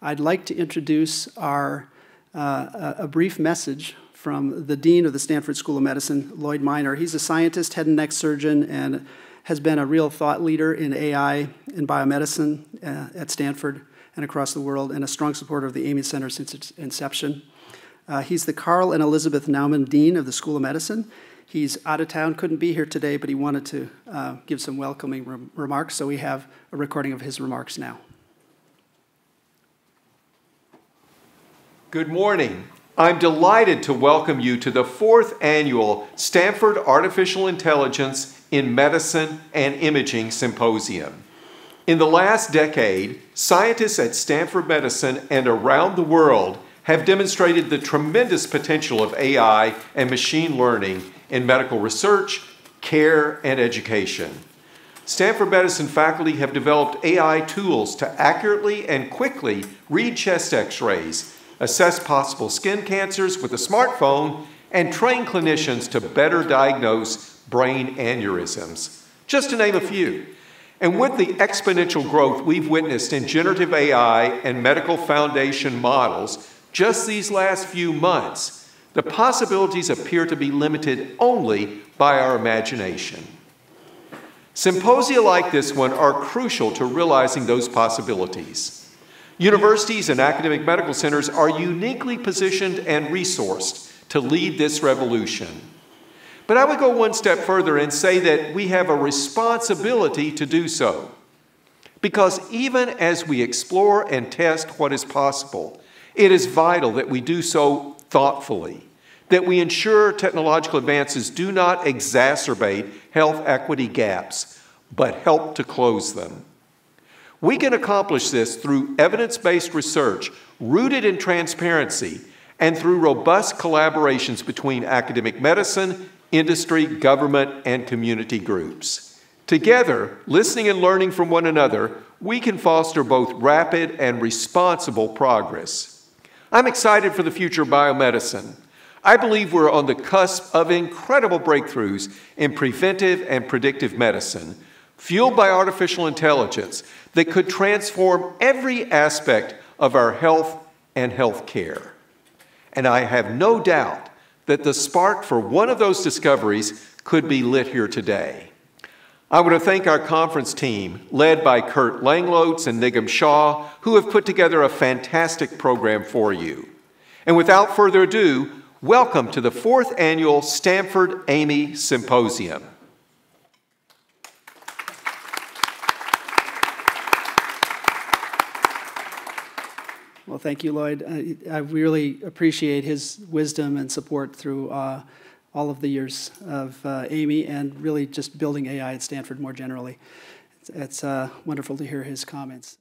I'd like to introduce our, uh, a brief message from the Dean of the Stanford School of Medicine, Lloyd Minor. He's a scientist, head and neck surgeon, and has been a real thought leader in AI and biomedicine uh, at Stanford and across the world, and a strong supporter of the AIMI Center since its inception. Uh, he's the Carl and Elizabeth Naumann Dean of the School of Medicine. He's out of town, couldn't be here today, but he wanted to uh, give some welcoming rem remarks, so we have a recording of his remarks now. Good morning. I'm delighted to welcome you to the fourth annual Stanford Artificial Intelligence in Medicine and Imaging Symposium. In the last decade, scientists at Stanford Medicine and around the world have demonstrated the tremendous potential of AI and machine learning in medical research, care, and education. Stanford Medicine faculty have developed AI tools to accurately and quickly read chest x rays, assess possible skin cancers with a smartphone, and train clinicians to better diagnose brain aneurysms, just to name a few. And with the exponential growth we've witnessed in generative AI and medical foundation models just these last few months, the possibilities appear to be limited only by our imagination. Symposia like this one are crucial to realizing those possibilities. Universities and academic medical centers are uniquely positioned and resourced to lead this revolution. But I would go one step further and say that we have a responsibility to do so. Because even as we explore and test what is possible, it is vital that we do so thoughtfully, that we ensure technological advances do not exacerbate health equity gaps, but help to close them. We can accomplish this through evidence based research rooted in transparency and through robust collaborations between academic medicine industry, government, and community groups. Together, listening and learning from one another, we can foster both rapid and responsible progress. I'm excited for the future of biomedicine. I believe we're on the cusp of incredible breakthroughs in preventive and predictive medicine, fueled by artificial intelligence, that could transform every aspect of our health and health care. And I have no doubt that the spark for one of those discoveries could be lit here today. I want to thank our conference team, led by Curt Langlotz and Nigam Shah, who have put together a fantastic program for you. And without further ado, welcome to the fourth annual Stanford AIMI Symposium. Well, thank you, Lloyd. I, I really appreciate his wisdom and support through uh, all of the years of uh, AIMI and really just building AI at Stanford more generally. It's, it's uh, wonderful to hear his comments.